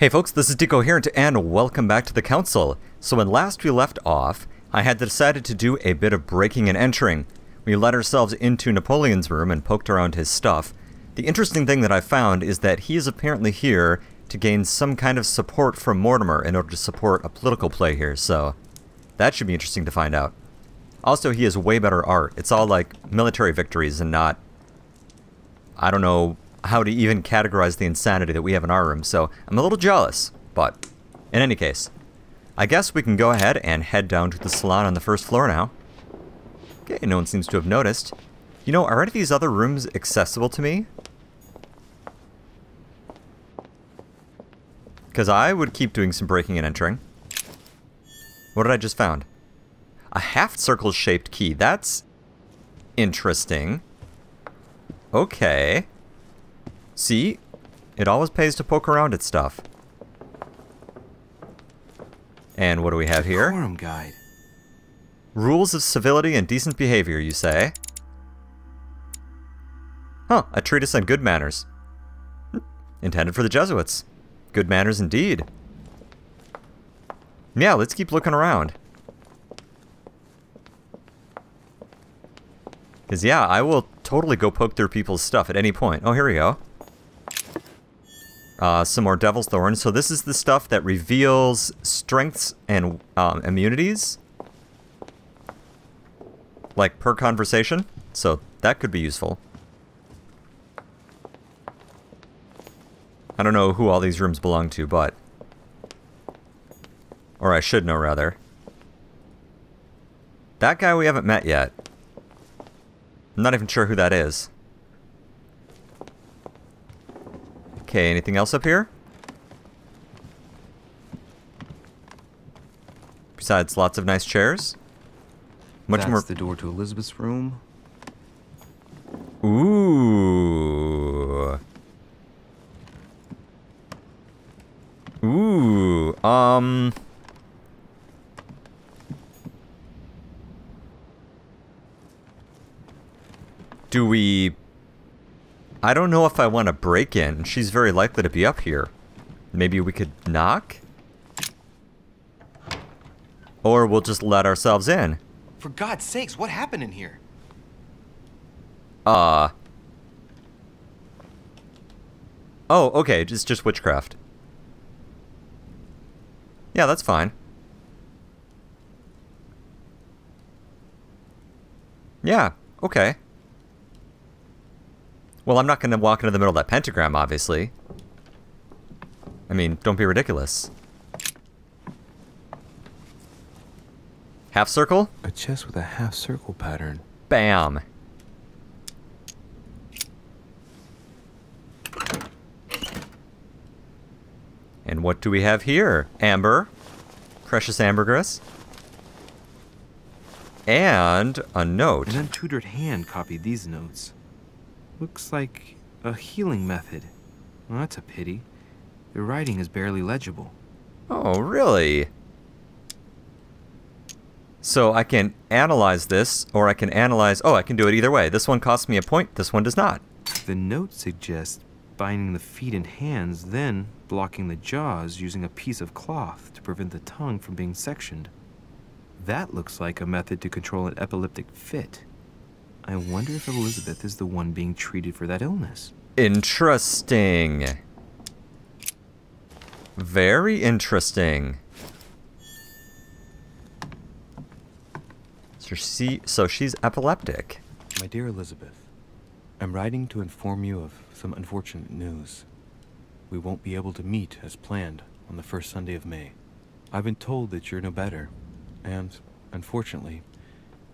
Hey folks, this is Decoherent and welcome back to the Council. So when last we left off, I had decided to do a bit of breaking and entering. We let ourselves into Napoleon's room and poked around his stuff. The interesting thing that I found is that he is apparently here to gain some kind of support from Mortimer in order to support a political play here, so that should be interesting to find out. Also, he has way better art. It's all like military victories and not, I don't know how to even categorize the insanity that we have in our room, so I'm a little jealous. But, in any case, I guess we can go ahead and head down to the salon on the first floor now. Okay, no one seems to have noticed. You know, are any of these other rooms accessible to me? Because I would keep doing some breaking and entering. What did I just found? A half-circle shaped key. That's interesting. Okay. See? It always pays to poke around at stuff. And what do we have here? Quorum guide. Rules of civility and decent behavior, you say? Huh, a treatise on good manners. Hmm, Intended for the Jesuits. Good manners indeed. Yeah, let's keep looking around. Because, yeah, I will totally go poke through people's stuff at any point. Oh, here we go. Uh, some more Devil's Thorn. So this is the stuff that reveals strengths and um, immunities. Like per conversation. So that could be useful. I don't know who all these rooms belong to, but... Or I should know, rather. That guy we haven't met yet. I'm not even sure who that is. Okay, anything else up here? Besides lots of nice chairs? Much That's more... the door to Elizabeth's room. Ooh. Ooh. Um. Do we... I don't know if I want to break in. She's very likely to be up here. Maybe we could knock? Or we'll just let ourselves in. For God's sakes, what happened in here? Uh. Oh, okay, it's just witchcraft. Yeah, that's fine. Yeah, okay. Well, I'm not going to walk into the middle of that pentagram, obviously. I mean, don't be ridiculous. Half circle? A chest with a half circle pattern. Bam. And what do we have here? Amber. Precious ambergris. And a note. An untutored hand copied these notes. Looks like a healing method. Well, that's a pity. The writing is barely legible. Oh, really? So I can analyze this, or I can analyze... Oh, I can do it either way. This one costs me a point, this one does not. The note suggests binding the feet and hands, then blocking the jaws using a piece of cloth to prevent the tongue from being sectioned. That looks like a method to control an epileptic fit. I wonder if Elizabeth is the one being treated for that illness. Interesting. Very interesting. So she, so she's epileptic. My dear Elizabeth, I'm writing to inform you of some unfortunate news. We won't be able to meet as planned on the first Sunday of May. I've been told that you're no better, and, unfortunately,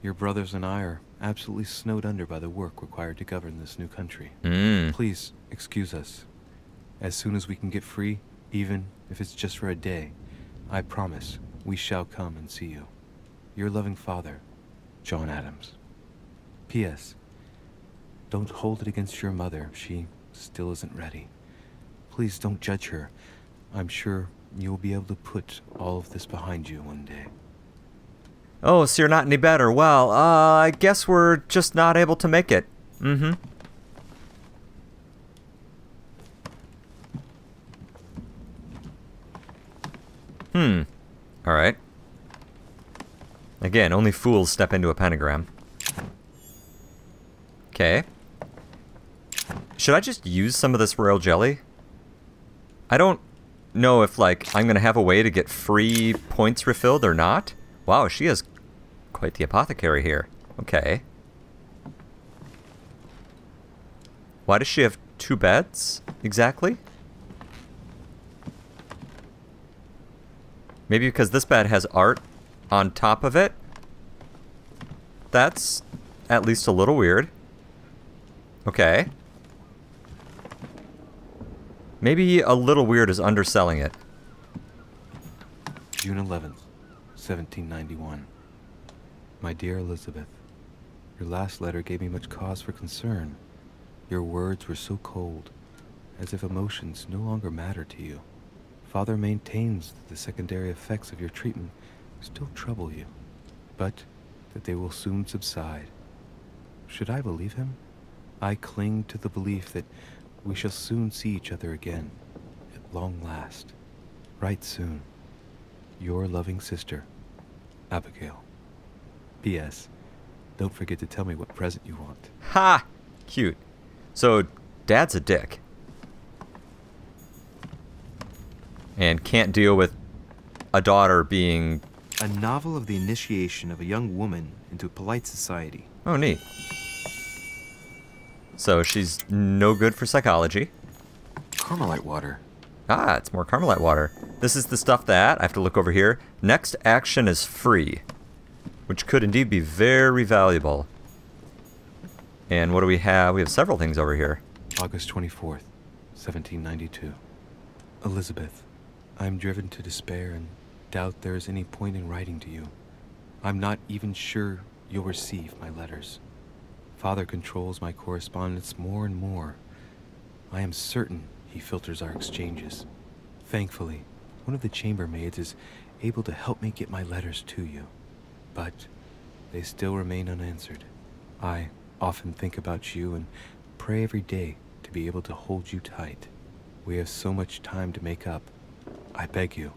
your brothers and I are absolutely snowed under by the work required to govern this new country. Mm. Please excuse us. As soon as we can get free, even if it's just for a day, I promise we shall come and see you. Your loving father, John Adams. P.S. Don't hold it against your mother. She still isn't ready. Please don't judge her. I'm sure you'll be able to put all of this behind you one day. Oh, so you're not any better. Well, uh, I guess we're just not able to make it. Mm-hmm. Hmm. Alright. Again, only fools step into a pentagram. Okay. Should I just use some of this royal jelly? I don't know if, like, I'm gonna have a way to get free points refilled or not. Wow, she is quite the apothecary here. Okay. Why does she have two beds, exactly? Maybe because this bed has art on top of it? That's at least a little weird. Okay. Maybe a little weird is underselling it. June 11th, 1791. My dear Elizabeth, your last letter gave me much cause for concern. Your words were so cold, as if emotions no longer matter to you. Father maintains that the secondary effects of your treatment still trouble you, but that they will soon subside. Should I believe him? I cling to the belief that we shall soon see each other again, at long last, right soon. Your loving sister, Abigail. P.S. Don't forget to tell me what present you want. Ha! Cute. So, dad's a dick. And can't deal with a daughter being... A novel of the initiation of a young woman into polite society. Oh, neat. So she's no good for psychology. Carmelite water. Ah, it's more Carmelite water. This is the stuff that, I have to look over here, next action is free. Which could indeed be very valuable. And what do we have? We have several things over here. August 24th, 1792. Elizabeth, I am driven to despair and doubt there is any point in writing to you. I'm not even sure you'll receive my letters. Father controls my correspondence more and more. I am certain he filters our exchanges. Thankfully, one of the chambermaids is able to help me get my letters to you. But they still remain unanswered. I often think about you and pray every day to be able to hold you tight. We have so much time to make up. I beg you,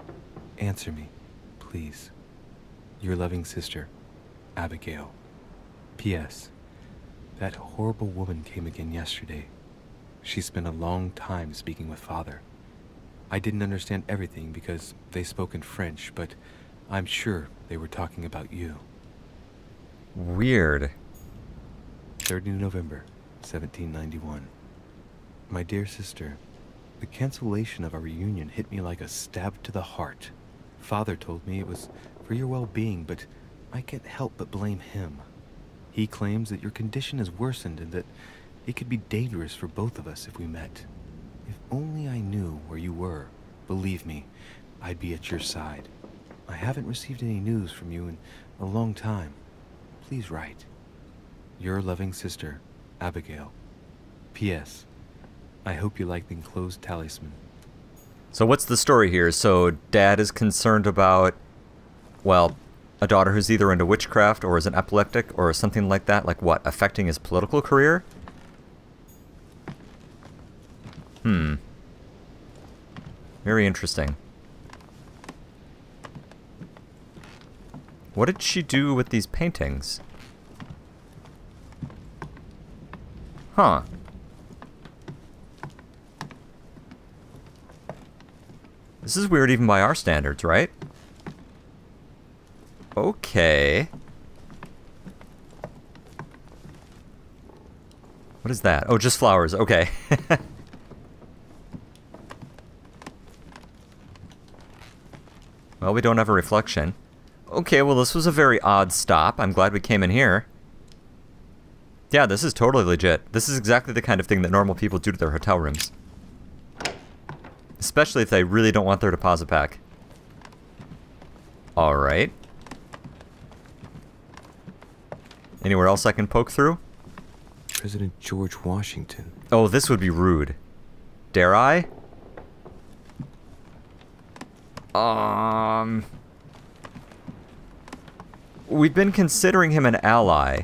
answer me, please. Your loving sister, Abigail. P.S. That horrible woman came again yesterday. She spent a long time speaking with Father. I didn't understand everything because they spoke in French, but I'm sure they were talking about you. Weird. 30 November, 1791. My dear sister, the cancellation of our reunion hit me like a stab to the heart. Father told me it was for your well-being, but I can't help but blame him. He claims that your condition has worsened and that it could be dangerous for both of us if we met. If only I knew where you were, believe me, I'd be at your side. I haven't received any news from you in a long time. Please write. Your loving sister, Abigail. P.S. I hope you like the enclosed talisman. So what's the story here? So dad is concerned about, well, a daughter who's either into witchcraft or is an epileptic or something like that. Like what? Affecting his political career? Hmm. Very interesting. What did she do with these paintings? Huh. This is weird even by our standards, right? Okay. What is that? Oh, just flowers. Okay. well, we don't have a reflection. Okay, well, this was a very odd stop. I'm glad we came in here. Yeah, this is totally legit. This is exactly the kind of thing that normal people do to their hotel rooms. Especially if they really don't want their deposit back. Alright. Anywhere else I can poke through? President George Washington. Oh, this would be rude. Dare I? Um... We've been considering him an ally,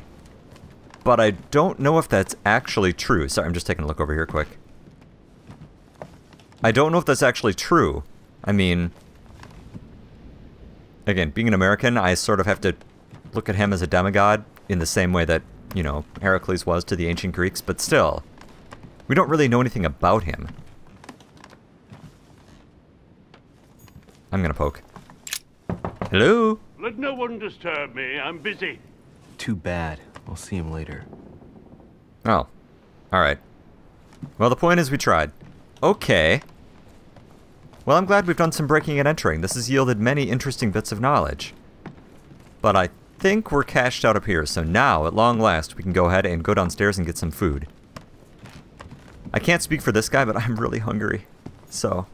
but I don't know if that's actually true. Sorry, I'm just taking a look over here quick. I don't know if that's actually true. I mean, again, being an American, I sort of have to look at him as a demigod in the same way that, you know, Heracles was to the ancient Greeks, but still, we don't really know anything about him. I'm gonna poke. Hello? Let no one disturb me. I'm busy. Too bad. We'll see him later. Oh. Alright. Well, the point is we tried. Okay. Well, I'm glad we've done some breaking and entering. This has yielded many interesting bits of knowledge. But I think we're cashed out up here, so now, at long last, we can go ahead and go downstairs and get some food. I can't speak for this guy, but I'm really hungry. So,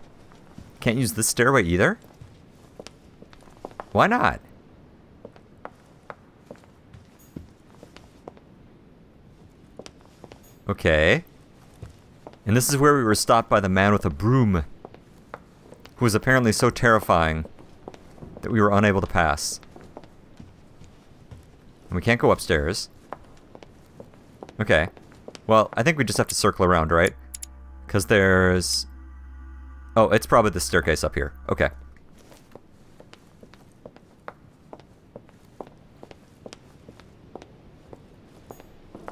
can't use this stairway either? Why not? Okay. And this is where we were stopped by the man with a broom, who was apparently so terrifying that we were unable to pass. And we can't go upstairs. Okay. Well, I think we just have to circle around, right? Because there's... Oh, it's probably the staircase up here. Okay.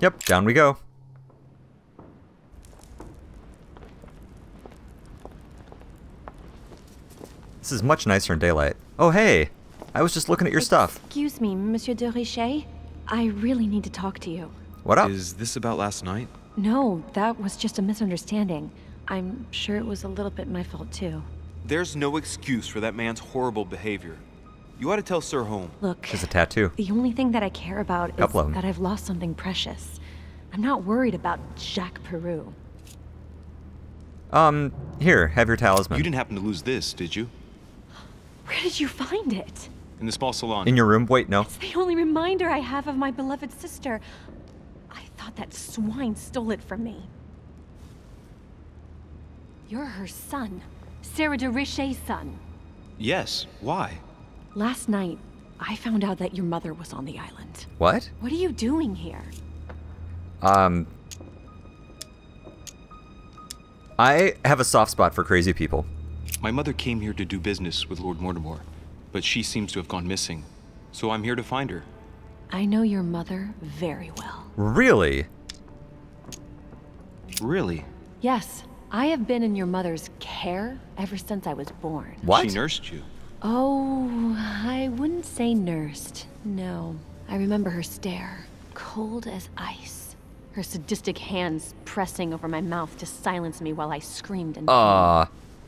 Yep, down we go. This is much nicer in daylight. Oh, hey! I was just looking at your stuff. Excuse me, Monsieur de Richet. I really need to talk to you. What up? Is this about last night? No, that was just a misunderstanding. I'm sure it was a little bit my fault too. There's no excuse for that man's horrible behavior. You ought to tell Sir Holm. Look, She's a tattoo. the only thing that I care about is Couple of 'em. that I've lost something precious. I'm not worried about Jacques Peroux. Um, here, have your talisman. You didn't happen to lose this, did you? Where did you find it? In the small salon. In your room? Wait, no. It's the only reminder I have of my beloved sister. I thought that swine stole it from me. You're her son, Sarah de Richet's son. yes. Why? Last night, I found out that your mother was on the island. What? What are you doing here? Um, I have a soft spot for crazy people. My mother came here to do business with Lord Mortimer, but she seems to have gone missing. So I'm here to find her. I know your mother very well. Really? Really? Yes, I have been in your mother's care ever since I was born. What? She nursed you. Oh, I wouldn't say nursed. No. I remember her stare, cold as ice. Her sadistic hands pressing over my mouth to silence me while I screamed and Uh,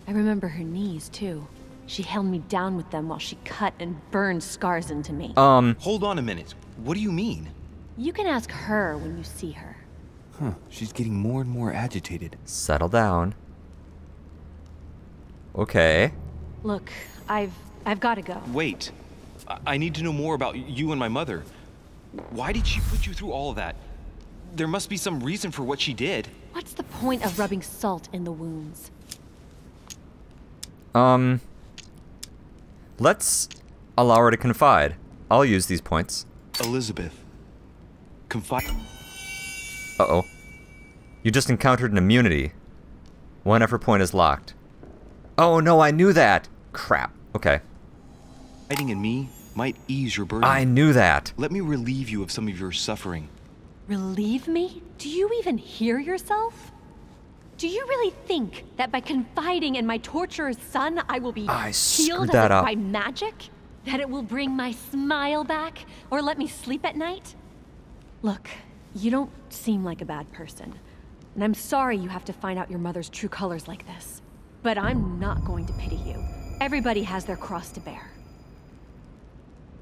I remember her knees too. She held me down with them while she cut and burned scars into me. um, Hold on a minute. What do you mean? You can ask her when you see her. Huh. She's getting more and more agitated. settle down. Okay. Look, I've I've got to go. Wait. I, I need to know more about you and my mother. Why did she put you through all of that? There must be some reason for what she did. What's the point of rubbing salt in the wounds? Um, let's allow her to confide. I'll use these points. Elizabeth. Confide. Uh-oh. You just encountered an immunity. One effort point is locked. Oh no, I knew that! Crap. Okay. Confiding in me might ease your burden. I knew that. Let me relieve you of some of your suffering. Relieve me? Do you even hear yourself? Do you really think that by confiding in my torturer's son, I will be I healed that up. by magic? That it will bring my smile back or let me sleep at night? Look, you don't seem like a bad person. And I'm sorry you have to find out your mother's true colors like this. But I'm not going to pity you. Everybody has their cross to bear.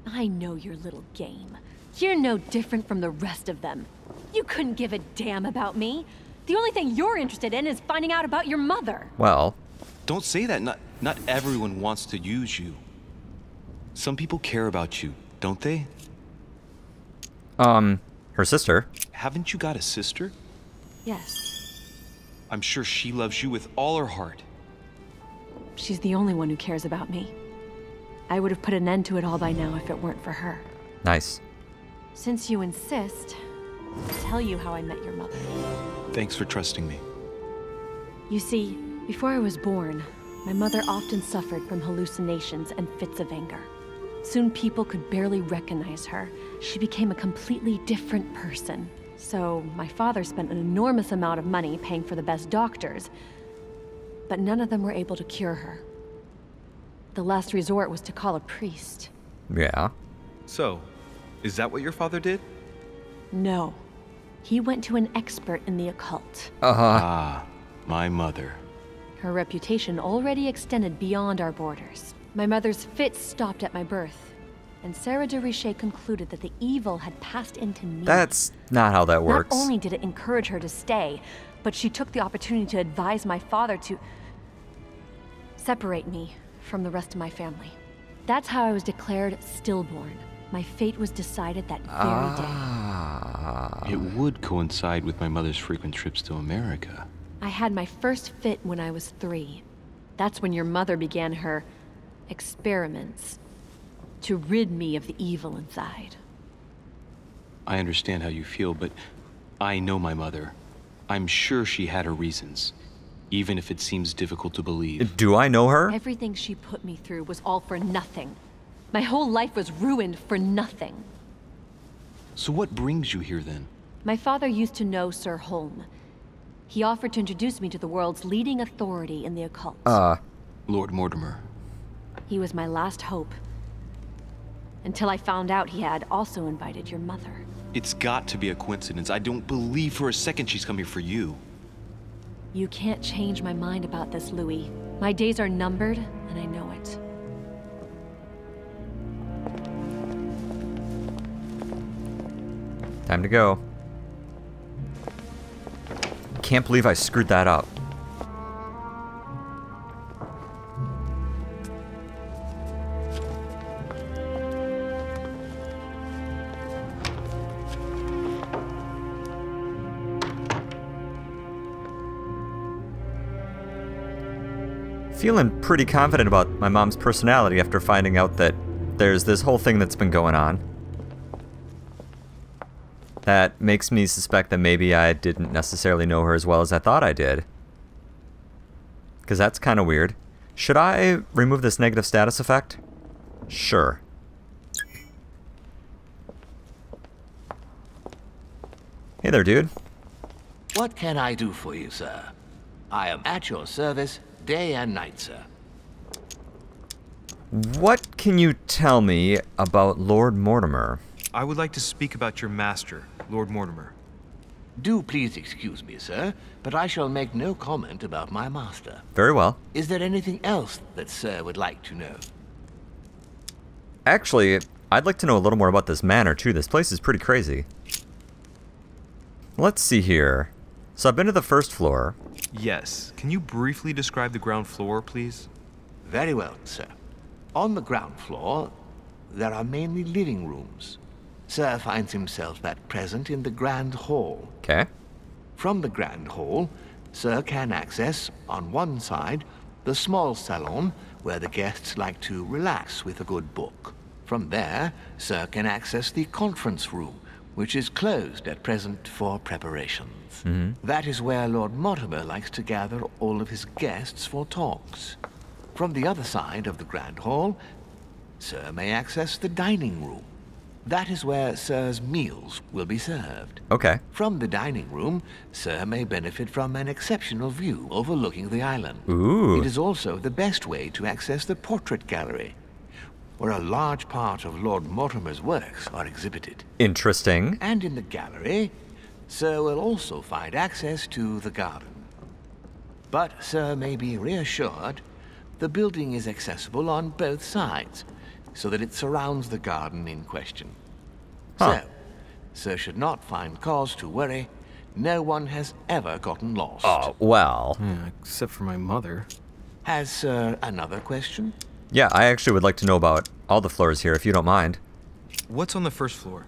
I know your little game. You're no different from the rest of them. You couldn't give a damn about me. The only thing you're interested in is finding out about your mother. Well, Don't say that. Not, not everyone wants to use you. Some people care about you, don't they? um, her sister. Haven't you got a sister? Yes, I'm sure she loves you with all her heart. She's the only one who cares about me. I would have put an end to it all by now if it weren't for her. Nice. Since you insist, I'll tell you how I met your mother. Thanks for trusting me. You see, before I was born, my mother often suffered from hallucinations and fits of anger. Soon people could barely recognize her. She became a completely different person. So, my father spent an enormous amount of money paying for the best doctors, but none of them were able to cure her. The last resort was to call a priest. Yeah. So, is that what your father did? No. He went to an expert in the occult. Uh huh. Ah, my mother. Her reputation already extended beyond our borders. My mother's fits stopped at my birth, and Sarah de Richet concluded that the evil had passed into me. That's not how that works. Not only did it encourage her to stay, but she took the opportunity to advise my father to separate me from the rest of my family. That's how I was declared stillborn. My fate was decided that very day. Ah. It would coincide with my mother's frequent trips to America. I had my first fit when I was three. That's when your mother began her experiments to rid me of the evil inside. I understand how you feel, but I know my mother. I'm sure she had her reasons, even if it seems difficult to believe. Do I know her? Everything she put me through was all for nothing. My whole life was ruined for nothing. So what brings you here then? My father used to know Sir Holm. He offered to introduce me to the world's leading authority in the occult. Uh, Lord Mortimer. He was my last hope. Until I found out he had also invited your mother. It's got to be a coincidence. I don't believe for a second she's coming for you. You can't change my mind about this, Louis. My days are numbered, and I know it. time to go. Can't believe I screwed that up. Feeling pretty confident about my mom's personality after finding out that there's this whole thing that's been going on. That makes me suspect that maybe I didn't necessarily know her as well as I thought I did. Because that's kind of weird. Should I remove this negative status effect? Sure. Hey there, dude. What can I do for you, sir? I am at your service day and night, sir. What can you tell me about Lord Mortimer? I would like to speak about your master, Lord Mortimer. Do please excuse me, sir, but I shall make no comment about my master. Very well. Is there anything else that sir would like to know? Actually, I'd like to know a little more about this manor, too. This place is pretty crazy. Let's see here. So I've been to the first floor. Yes. Can you briefly describe the ground floor, please? Very well, sir. On the ground floor, there are mainly living rooms. Sir finds himself at present in the Grand Hall. Okay. From the Grand Hall, Sir can access, on one side, the small salon where the guests like to relax with a good book. From there, Sir can access the conference room, which is closed at present for preparations. Mm-hmm. That is where Lord Mortimer likes to gather all of his guests for talks. From the other side of the Grand Hall, Sir may access the dining room. That is where Sir's meals will be served. Okay. From the dining room, Sir may benefit from an exceptional view overlooking the island. Ooh. It is also the best way to access the portrait gallery, where a large part of Lord Mortimer's works are exhibited. Interesting. And in the gallery, Sir will also find access to the garden. But Sir may be reassured the building is accessible on both sides, so that it surrounds the garden in question. Huh. So, Sir should not find cause to worry. No one has ever gotten lost. Oh, well. Yeah, except for my mother. Has Sir another question? Yeah, I actually would like to know about all the floors here, if you don't mind. What's on the first floor?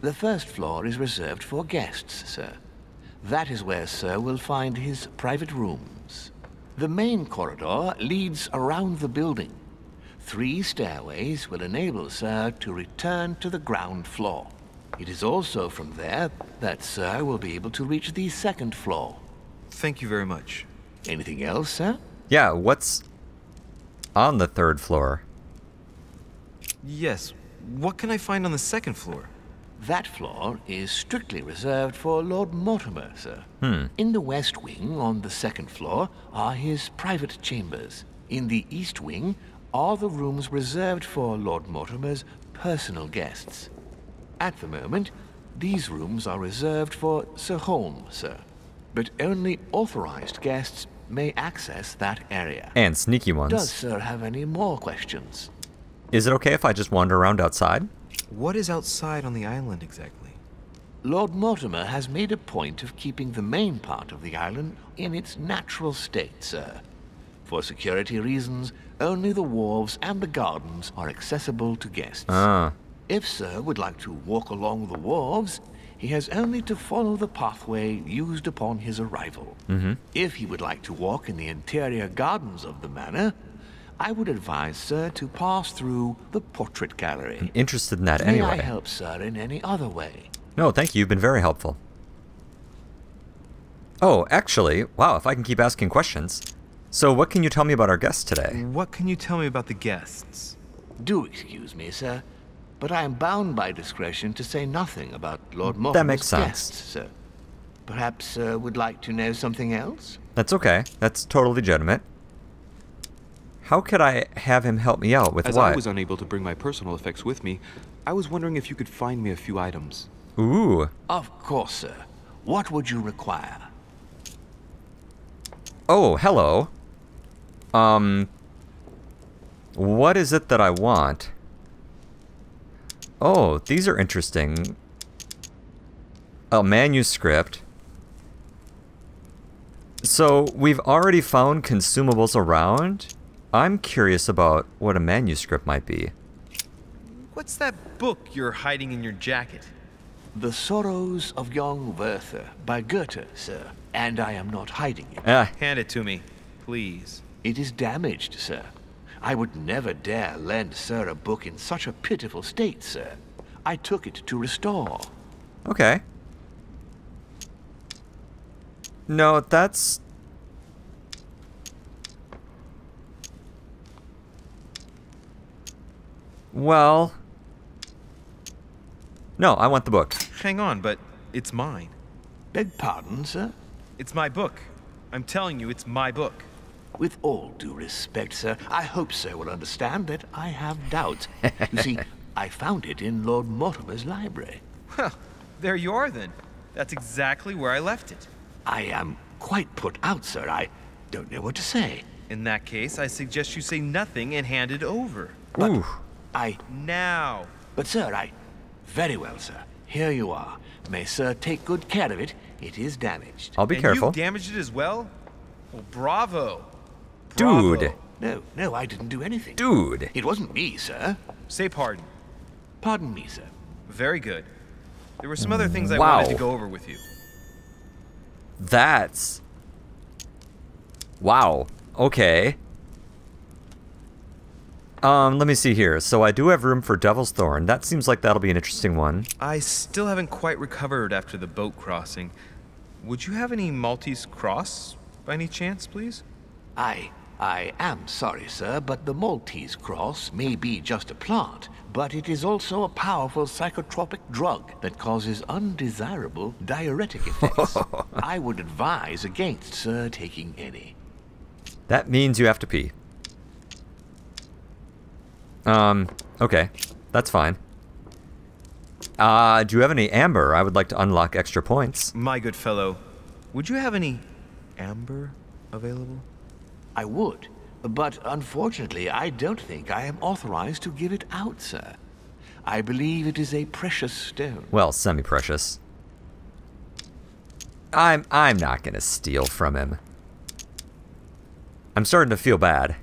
The first floor is reserved for guests, sir. That is where Sir will find his private rooms. The main corridor leads around the building. Three stairways will enable Sir to return to the ground floor. It is also from there that Sir will be able to reach the second floor. Thank you very much. Anything else, sir? Yeah, what's on the third floor? Yes. What can I find on the second floor? That floor is strictly reserved for Lord Mortimer, sir. Hmm. In the west wing, on the second floor, are his private chambers. In the east wing are the rooms reserved for Lord Mortimer's personal guests. At the moment, these rooms are reserved for Sir Holm, sir. But only authorized guests may access that area. And sneaky ones. Does Sir have any more questions? Is it okay if I just wander around outside? What is outside on the island exactly? Lord Mortimer has made a point of keeping the main part of the island in its natural state, sir. For security reasons, only the wharves and the gardens are accessible to guests. Ah. If Sir would like to walk along the wharves, he has only to follow the pathway used upon his arrival. Mm-hmm. If he would like to walk in the interior gardens of the manor, I would advise Sir to pass through the portrait gallery. Interested in that May anyway. I help Sir in any other way? No, thank you. You've been very helpful. Oh, actually, wow, if I can keep asking questions. So, what can you tell me about our guests today? What can you tell me about the guests? Do excuse me, sir, but I am bound by discretion to say nothing about Lord That Mortimer's makes sense. guests, sir. Perhaps Sir would like to know something else? That's okay. That's totally legitimate. How could I have him help me out with As what? I was unable to bring my personal effects with me, I was wondering if you could find me a few items. Ooh. Of course, sir. What would you require? Oh, hello. Um. What is it that I want? Oh, these are interesting. A manuscript. So, we've already found consumables around. I'm curious about what a manuscript might be. What's that book you're hiding in your jacket? The Sorrows of Young Werther by Goethe, sir. And I am not hiding it. Ah, Hand it to me, please. It is damaged, sir. I would never dare lend Sir a book in such a pitiful state, sir. I took it to restore. okay. No, that's. Well. No, I want the book. Hang on, but it's mine. Beg pardon, sir? It's my book. I'm telling you, it's my book. With all due respect, sir, I hope Sir will understand that I have doubts. you see, I found it in Lord Mortimer's library. Well, there you are then. That's exactly where I left it. I am quite put out, sir. I don't know what to say. In that case, I suggest you say nothing and hand it over. Ooh. I. Now. But, sir, I. Very well, sir. Here you are. May Sir take good care of it. It is damaged. I'll be and careful. you damaged it as well? Well, bravo. Dude. No, no, I didn't do anything. Dude. It wasn't me, sir. Say pardon. Pardon me, sir. Very good. There were some other things I wanted to go over with you. That's. Wow. Okay. Um, let me see here. So I do have room for Devil's Thorn. That seems like that'll be an interesting one. I still haven't quite recovered after the boat crossing. Would you have any Maltese cross by any chance, please? I. I am sorry, sir, but the Maltese cross may be just a plant, but it is also a powerful psychotropic drug that causes undesirable diuretic effects. I would advise against Sir taking any. That means you have to pee. Um, okay. That's fine. Uh, do you have any amber? I would like to unlock extra points. My good fellow, would you have any amber available? I would, but unfortunately, I don't think I am authorized to give it out, sir. I believe it is a precious stone. Well, semi-precious. I'm I'm not gonna steal from him. I'm starting to feel bad.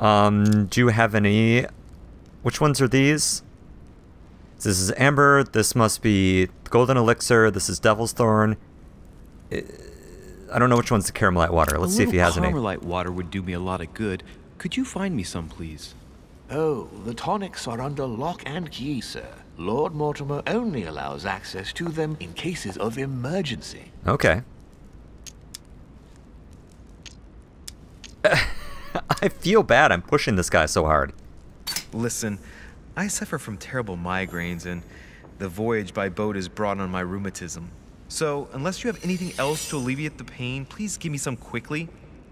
Um, do you have any? Which ones are these? This is amber. This must be golden elixir. This is devil's thorn. Uh, I don't know which one's the caramelite water. Let's a see if he has any. Carmelite water would do me a lot of good. Could you find me some, please? Oh, the tonics are under lock and key, sir. Lord Mortimer only allows access to them in cases of emergency. Okay. I feel bad. I'm pushing this guy so hard. Listen, I suffer from terrible migraines, and the voyage by boat has brought on my rheumatism. So, unless you have anything else to alleviate the pain, please give me some quickly.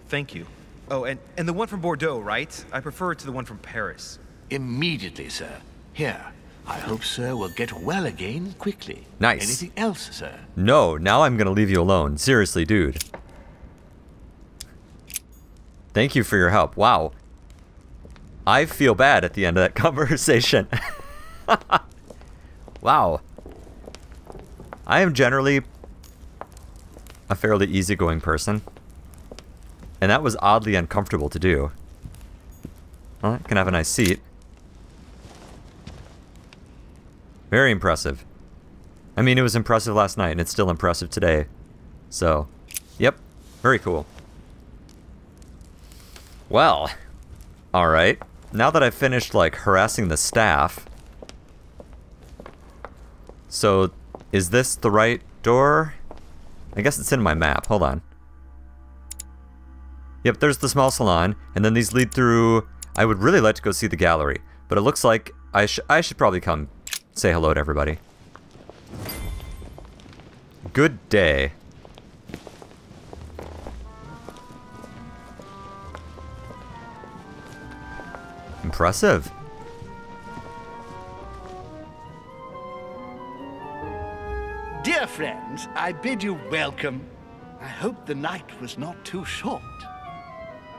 Thank you. Oh, and, and the one from Bordeaux, right? I prefer it to the one from Paris. Immediately, sir. Here. I hope sir we'll get well again quickly. Nice. Anything else, sir? No, now I'm gonna leave you alone. Seriously, dude. Thank you for your help. Wow. I feel bad at the end of that conversation. wow. I am generally a fairly easygoing person. And that was oddly uncomfortable to do. Well, can have a nice seat. Very impressive. I mean, it was impressive last night, and it's still impressive today. So, yep, very cool. Well, alright. Now that I've finished, like, harassing the staff... So, is this the right door? I guess it's in my map. Hold on. Yep, there's the small salon, and then these lead through... I would really like to go see the gallery, but it looks like I, sh I should probably come say hello to everybody. Good day. Impressive. Friends, I bid you welcome. I hope the night was not too short.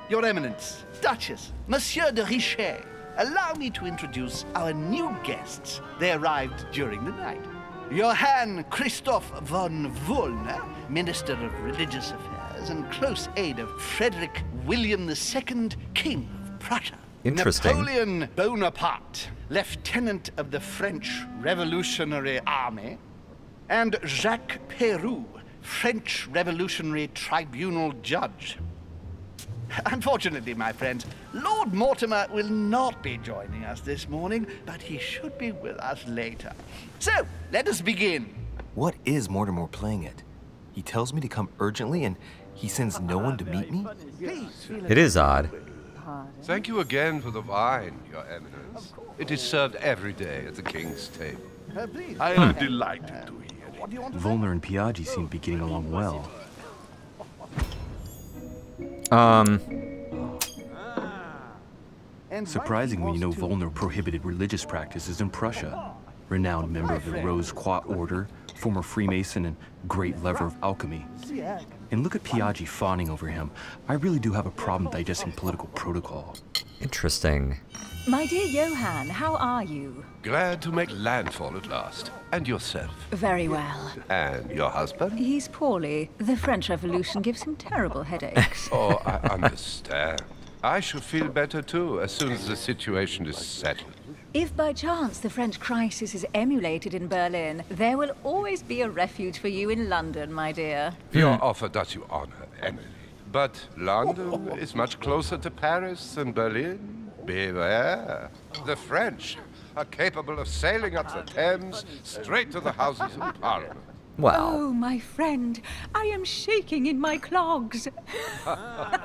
Your Eminence, Duchess, Monsieur de Richet, allow me to introduce our new guests. They arrived during the night. Johann Christoph von Wollner, Minister of Religious Affairs and close aide of Frederick William II, King of Prussia. Interesting. Napoleon Bonaparte, Lieutenant of the French Revolutionary Army, and Jacques Peroux, French Revolutionary Tribunal Judge. Unfortunately, my friends, Lord Mortimer will not be joining us this morning, but he should be with us later. So, let us begin. What is Mortimer playing at? He tells me to come urgently and he sends no one to meet me? It is odd. Thank you again for the wine, Your Eminence. It is served every day at the King's table. uh. I am delighted to hear. What do you want to Wollner and Piaggi seem to be getting along well. Um, And Surprising when you know Wollner prohibited religious practices in Prussia. Renowned member of the Rose Croix Order, former Freemason, and great lover of alchemy. And look at Piaggi fawning over him. I really do have a problem digesting political protocol. interesting. My dear Johann, how are you? Glad to make landfall at last. And yourself. Very well. And your husband? He's poorly. The French Revolution gives him terrible headaches. Oh, I understand. I shall feel better too, as soon as the situation is settled. if by chance the French crisis is emulated in Berlin, there will always be a refuge for you in London, my dear. Your offer does you honor, Emily. But London is much closer to Paris than Berlin. Beware. The French are capable of sailing up the Thames straight to the Houses of Parliament. Well, Oh, my friend, I am shaking in my clogs. ah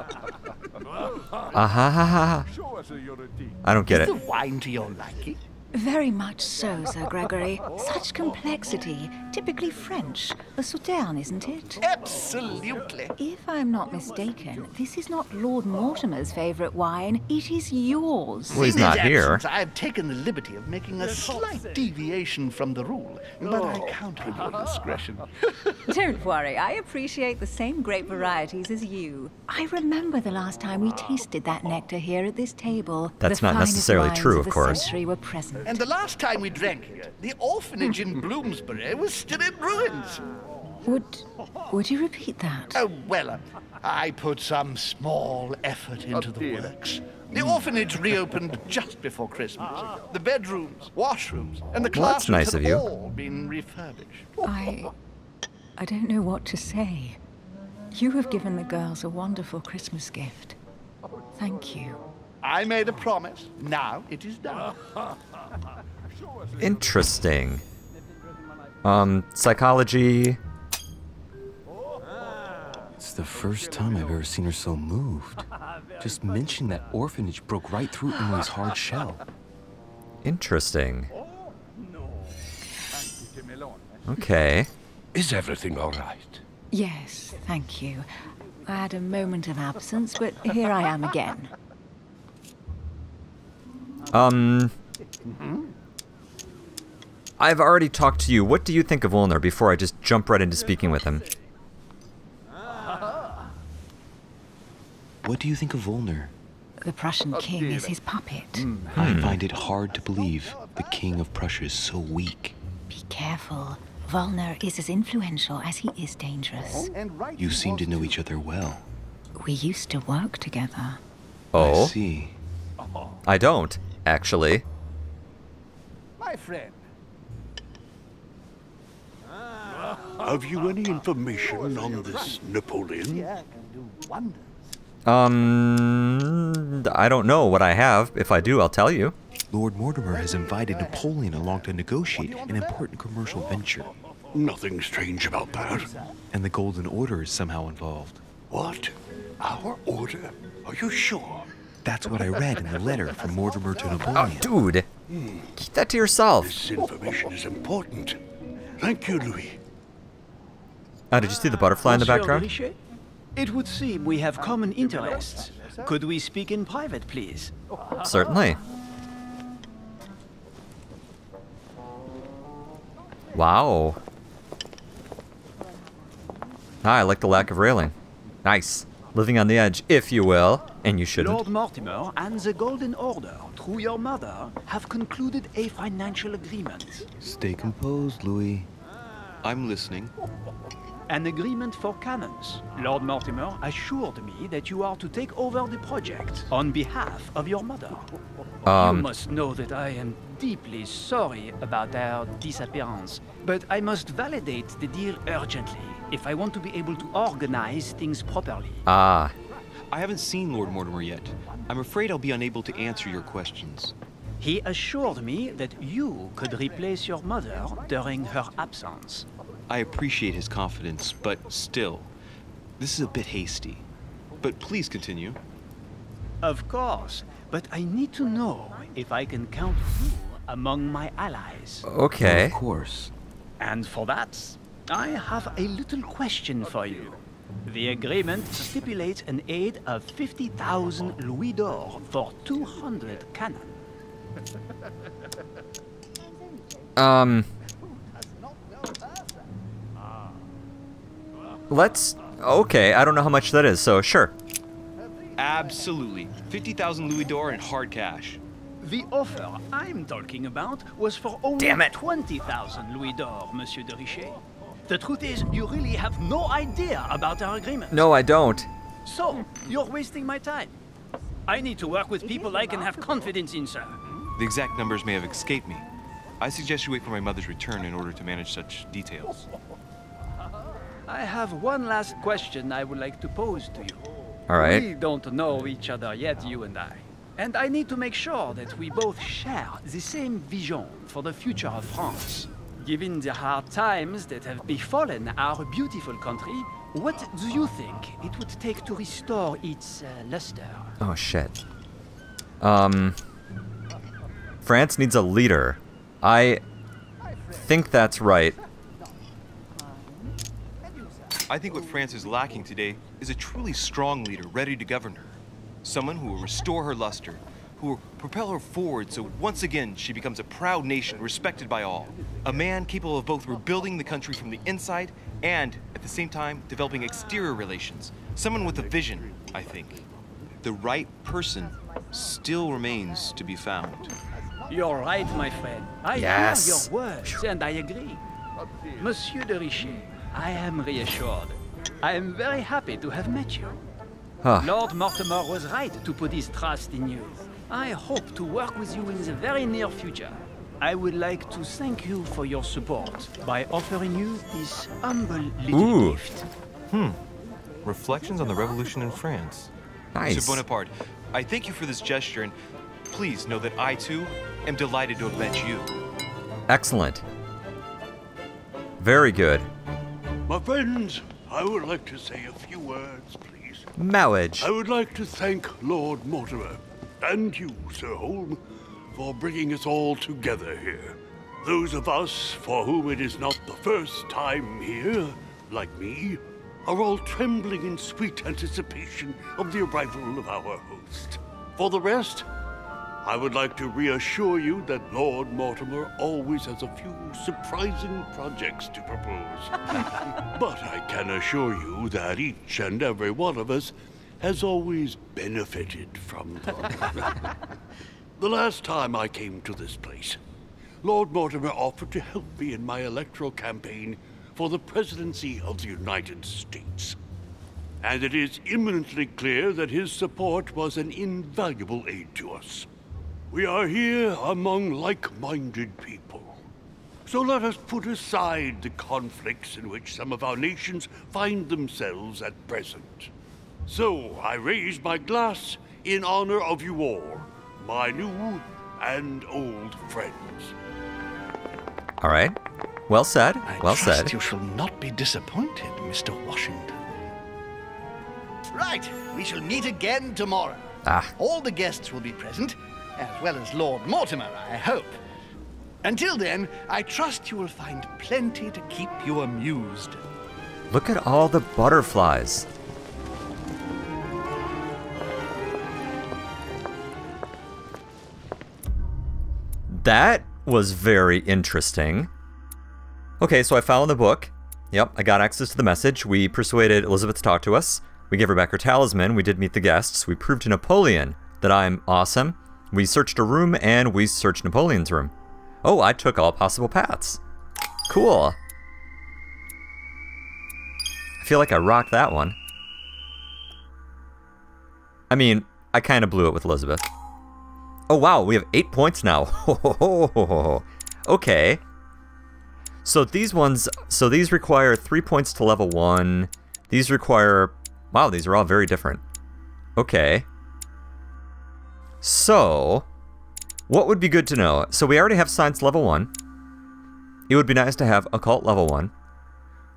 ha ha ha. Show us your deed. I don't get Is it. the wine to your liking? Very much so, Sir Gregory. Such complexity. Typically French. A Sauterne, isn't it? Absolutely. If I'm not mistaken, this is not Lord Mortimer's favourite wine. It is yours. Well, he's In his not here. absence, I have taken the liberty of making a slight deviation from the rule, but I oh. count on your discretion. Don't worry, I appreciate the same grape varieties as you. I remember the last time we tasted that nectar here at this table. That's the not necessarily true, of of the course. century were present. And the last time we drank it, the orphanage in Bloomsbury was still in ruins. Would would you repeat that? Oh, well, uh, I put some small effort into the works. The orphanage reopened just before Christmas. The bedrooms, washrooms, and the Well, classrooms nice had of you. all been refurbished. I I don't know what to say. You have given the girls a wonderful Christmas gift. Thank you. I made a promise. Now it is done. Interesting. Um, psychology. It's the first time I've ever seen her so moved. Just mentioning that orphanage broke right through Emily's hard shell. Interesting. Okay. Is everything all right? Yes, thank you. I had a moment of absence, but here I am again. Um. I've already talked to you. What do you think of Wollner before I just jump right into speaking with him? What do you think of Wollner? The Prussian king is his puppet. I hmm. find it hard to believe the king of Prussia is so weak. Be careful. Wollner is as influential as he is dangerous. You seem to know each other well. We used to work together. Oh? I Oh, see. I don't, actually. My friend. Have you any information on this Napoleon? Yeah, can do wonders. Um, I don't know what I have. If I do, I'll tell you. Lord Mortimer has invited Napoleon along to negotiate an important commercial venture, Nothing strange about that. and the Golden Order is somehow involved. What? Our order? Are you sure? That's what I read in the letter from Mortimer to Napoleon. Oh, Napoleon. dude, keep that to yourself. This information is important. Thank you, Louis. Oh, did you see the butterfly in the background? It would seem we have common interests. Could we speak in private, please? Certainly. Wow. Ah, I like the lack of railing. Nice. Living on the edge, if you will, and you shouldn't. Lord Mortimer and the Golden Order, through your mother, have concluded a financial agreement. Stay composed, Louis. I'm listening. An agreement for cannons. Lord Mortimer assured me that you are to take over the project on behalf of your mother. you Um, must know that I am deeply sorry about their disappearance, but I must validate the deal urgently if I want to be able to organize things properly. ah, I haven't seen Lord Mortimer yet. I'm afraid I'll be unable to answer your questions. He assured me that you could replace your mother during her absence. I appreciate his confidence, but still, this is a bit hasty. But please continue. Of course, but I need to know if I can count you among my allies. okay. Of course. And for that, I have a little question for you. The agreement stipulates an aid of 50,000 louis d'or for 200 cannon. Um. Let's. Okay, I don't know how much that is, so sure. Absolutely. 50,000 louis d'or in hard cash. The offer I'm talking about was for only 20,000 louis d'or, Monsieur de Richet. The truth is, you really have no idea about our agreement. No, I don't. So, you're wasting my time. I need to work with people I can have confidence in, sir. The exact numbers may have escaped me. I suggest you wait for my mother's return in order to manage such details. Uh-huh. I have one last question I would like to pose to you. All right. We don't know each other yet, you and I. And I need to make sure that we both share the same vision for the future of France. Given the hard times that have befallen our beautiful country, what do you think it would take to restore its uh, luster? Oh shit. Um. France needs a leader. I think that's right. I think what France is lacking today is a truly strong leader ready to govern her. Someone who will restore her luster, who will propel her forward so once again she becomes a proud nation respected by all. A man capable of both rebuilding the country from the inside and, at the same time, developing exterior relations. Someone with a vision, I think. The right person still remains to be found. You're right, my friend. I Yes. hear your words, and I agree. Monsieur de Richet, I am reassured. I am very happy to have met you. Huh. Lord Mortimer was right to put his trust in you. I hope to work with you in the very near future. I would like to thank you for your support by offering you this humble little Ooh. gift. Hmm. Reflections on the Revolution in France. Nice. Sir Bonaparte, I thank you for this gesture, and please know that I too am delighted to have met you. Excellent. Very good. My friends, I would like to say a few words, please. Marriage. I would like to thank Lord Mortimer and you, Sir Holm, for bringing us all together here. Those of us for whom it is not the first time here, like me, are all trembling in sweet anticipation of the arrival of our host. For the rest, I would like to reassure you that Lord Mortimer always has a few surprising projects to propose. but I can assure you that each and every one of us has always benefited from them. the last time I came to this place, Lord Mortimer offered to help me in my electoral campaign for the presidency of the United States. And it is imminently clear that his support was an invaluable aid to us. We are here among like-minded people. So let us put aside the conflicts in which some of our nations find themselves at present. So I raise my glass in honor of you all, my new and old friends. All right. Well said. I well trust said. you shall not be disappointed, Mr. Washington. Right, we shall meet again tomorrow. Ah. All the guests will be present, as well as Lord Mortimer, I hope. Until then, I trust you will find plenty to keep you amused. Look at all the butterflies. That was very interesting. Okay, so I found the book. Yep, I got access to the message. We persuaded Elizabeth to talk to us. We gave her back her talisman. We did meet the guests. We proved to Napoleon that I'm awesome. We searched a room and we searched Napoleon's room. Oh, I took all possible paths. Cool. I feel like I rocked that one. I mean, I kind of blew it with Elizabeth. Oh wow, we have eight points now. okay. So these ones, so these require three points to level one. These require, wow, these are all very different. Okay. So, what would be good to know? So we already have science level one. It would be nice to have occult level one.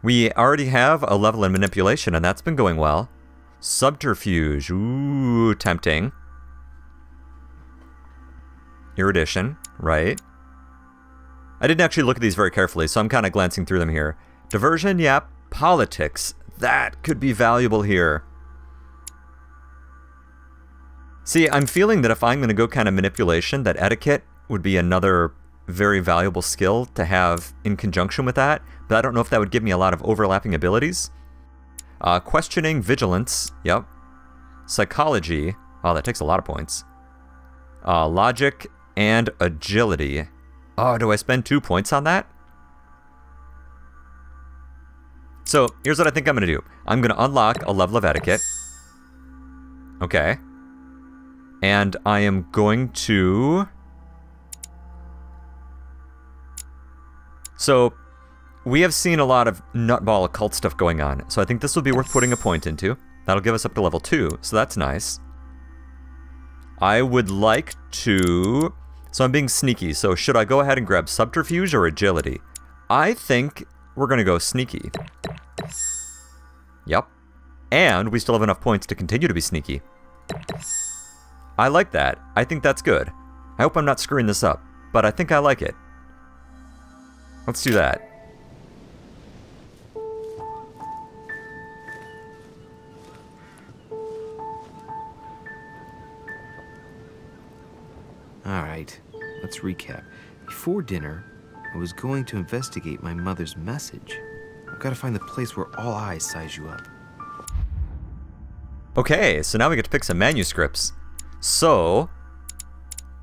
We already have a level in manipulation, and that's been going well. Subterfuge, ooh, tempting. Erudition, right? I didn't actually look at these very carefully, so I'm kind of glancing through them here. Diversion, yep. Politics, that could be valuable here. See, I'm feeling that if I'm going to go kind of manipulation, that etiquette would be another very valuable skill to have in conjunction with that, but I don't know if that would give me a lot of overlapping abilities. Uh, questioning, vigilance, yep. Psychology, oh, that takes a lot of points. Uh, logic and agility. Oh, do I spend two points on that? So, here's what I think I'm going to do. I'm going to unlock a level of etiquette. Okay. And I am going to... So, we have seen a lot of nutball occult stuff going on, so I think this will be worth putting a point into. That'll give us up to level 2, so that's nice. I would like to... So I'm being sneaky, so should I go ahead and grab Subterfuge or Agility? I think we're to go Sneaky. Yep. And we still have enough points to continue to be sneaky. I like that. I think that's good. I hope I'm not screwing this up, but I think I like it. Let's do that. Alright, let's recap. Before dinner, I was going to investigate my mother's message. I've got to find the place where all eyes size you up. Okay, so now we get to pick some manuscripts. So,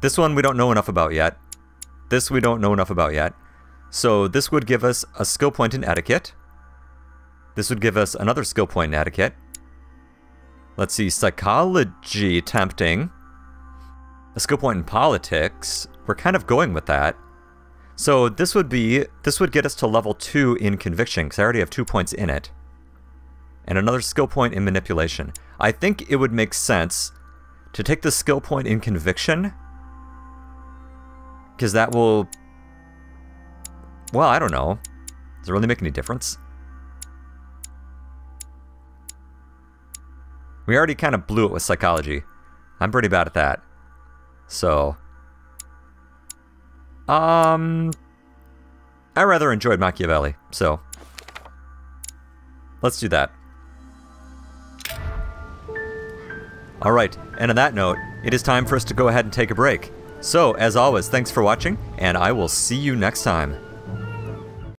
this one we don't know enough about yet. This we don't know enough about yet. So this would give us a skill point in etiquette. This would give us another skill point in etiquette. Let's see, psychology tempting. A skill point in politics. We're kind of going with that. So this would be, this would get us to level 2 in conviction, because I already have 2 points in it. And another skill point in manipulation. I think it would make sense to take the skill point in conviction, because that will... Well, I don't know. Does it really make any difference? We already kind of blew it with psychology. I'm pretty bad at that. So, Um, I rather enjoyed Machiavelli, so let's do that. All right, and on that note, it is time for us to go ahead and take a break. So, as always, thanks for watching, and I will see you next time.